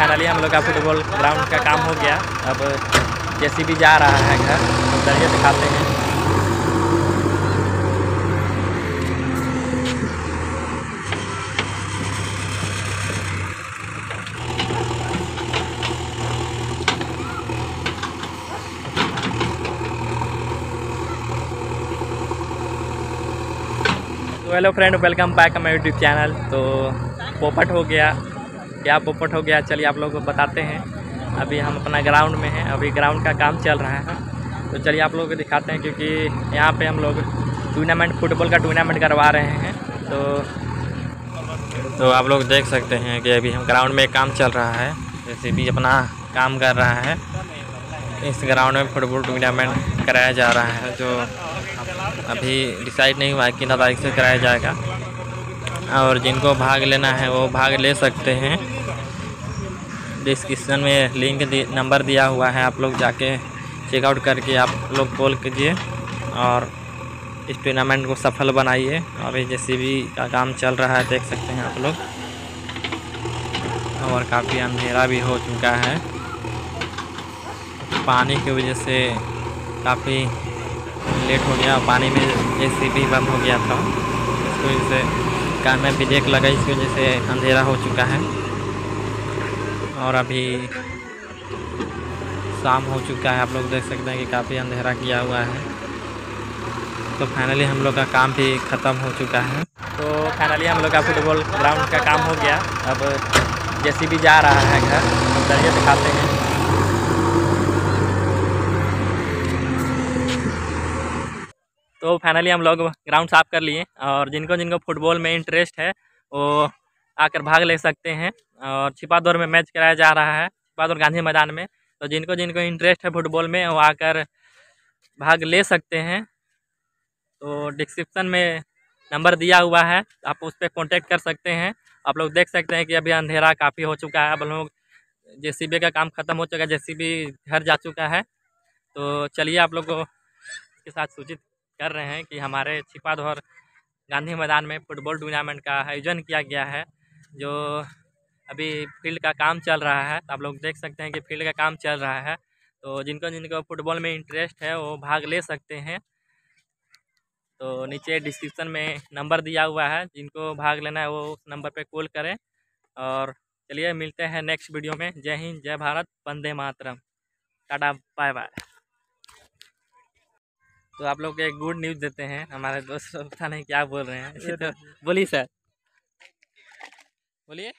Finally हम लोग का फुटबॉल ग्राउंड का काम हो गया। अब जेसीबी जा रहा है घर चलिए दिखाते हैं। तो hello friend welcome back my YouTube channel तो पोपट हो गया। क्या पोपट हो गया, चलिए आप लोगों को बताते हैं। अभी हम अपना ग्राउंड में हैं, अभी ग्राउंड का काम चल रहा है। तो चलिए आप लोगों को दिखाते हैं, क्योंकि यहाँ पे हम लोग टूर्नामेंट फुटबॉल का टूर्नामेंट करवा रहे हैं। तो तो आप लोग देख सकते हैं कि अभी हम ग्राउंड में काम चल रहा है। जैसे भी अपना काम कर रहा है। इस ग्राउंड में फुटबॉल टूर्नामेंट कराया जा रहा है, जो अभी डिसाइड नहीं हुआ है कितना तारीख से कराया जाएगा। और जिनको भाग लेना है, वो भाग ले सकते हैं। डिस्क्रिप्शन में लिंक नंबर दिया हुआ है, आप लोग जाके चेकआउट करके आप लोग कॉल कीजिए और इस टूर्नामेंट को सफल बनाइए। अभी जैसे भी का काम चल रहा है, देख सकते हैं आप लोग। और काफ़ी अंधेरा भी हो चुका है। पानी की वजह से काफ़ी लेट हो गया। पानी में जैसे भी बंद हो गया था। इसकी वजह से काम में ब्रेक लगा, इसकी वजह से अंधेरा हो चुका है। और अभी शाम हो चुका है, आप लोग देख सकते हैं कि काफ़ी अंधेरा किया हुआ है। तो फाइनली हम लोग का काम भी ख़त्म हो चुका है। तो फाइनली हम लोग का फुटबॉल ग्राउंड का काम हो गया। अब जैसे भी जा रहा है घर। तो चलिए दिखाते हैं। तो फाइनली हम लोग ग्राउंड साफ़ कर लिए और जिनको जिनको फुटबॉल में इंटरेस्ट है, वो आकर भाग ले सकते हैं। और छिपा दौर में मैच कराया जा रहा है छिपा दौर गांधी मैदान में। तो जिनको जिनको इंटरेस्ट है फुटबॉल में, वो आकर भाग ले सकते हैं। तो डिस्क्रिप्सन में नंबर दिया हुआ है, आप उस पर कॉन्टेक्ट कर सकते हैं। आप लोग देख सकते हैं कि अभी अंधेरा काफ़ी हो चुका है। अब लोग जेसीबी का काम ख़त्म हो चुका है, जेसीबी घर जा चुका है। तो चलिए आप लोग को इसके साथ सूचित कर रहे हैं कि हमारे छिपाधौर गांधी मैदान में फुटबॉल टूर्नामेंट का आयोजन किया गया है, जो अभी फ़ील्ड का काम चल रहा है आप लोग देख सकते हैं कि फ़ील्ड का काम चल रहा है। तो जिनको जिनको फुटबॉल में इंटरेस्ट है वो भाग ले सकते हैं। तो नीचे डिस्क्रिप्शन में नंबर दिया हुआ है जिनको भाग लेना है वो उस नंबर पे कॉल करें। और चलिए मिलते हैं नेक्स्ट वीडियो में। जय हिंद जय Bharat Vande Mataram. Tata bye bye. तो आप लोग एक गुड न्यूज़ देते हैं हमारे दोस्त पता नहीं क्या बोल रहे हैं। तो बोलिए सर। बोलिए।